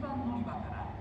番乗り場から。